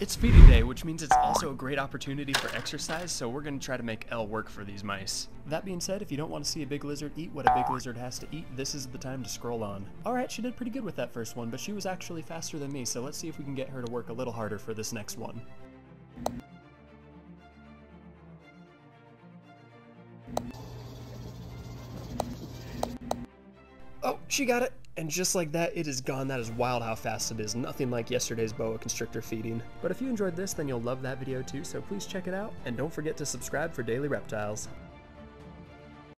It's feeding day, which means it's also a great opportunity for exercise, so we're going to try to make L work for these mice. That being said, if you don't want to see a big lizard eat what a big lizard has to eat, this is the time to scroll on. Alright, she did pretty good with that first one, but she was actually faster than me, so let's see if we can get her to work a little harder for this next one. Oh, she got it! And just like that, it is gone. That is wild how fast it is. Nothing like yesterday's boa constrictor feeding. But if you enjoyed this, then you'll love that video too, so please check it out. And don't forget to subscribe for daily reptiles.